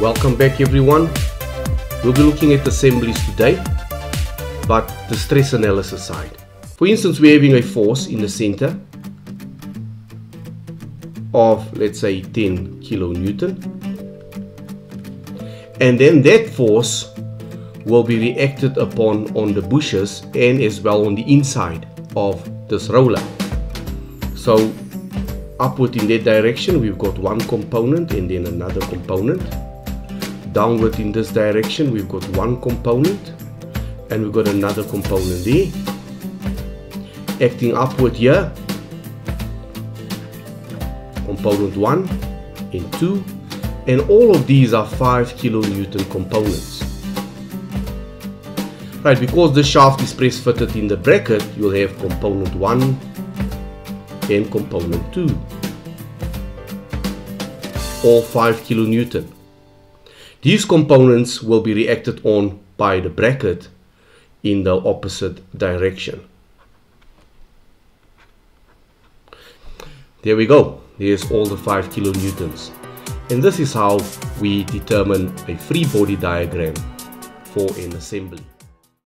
Welcome back everyone. We'll be looking at assemblies today, but the stress analysis side. For instance, we're having a force in the center of let's say 10 kilonewton and then that force will be reacted upon on the bushes and as well on the inside of this roller so upward in that direction we've got one component and then another component downward in this direction we've got one component and we've got another component there acting upward here component 1 and 2 and all of these are 5 kilonewton components. Right because the shaft is press fitted in the bracket you'll have component 1 and component 2 all 5 kilonewton these components will be reacted on by the bracket in the opposite direction there we go there's all the 5 kilonewtons. And this is how we determine a free body diagram for an assembly.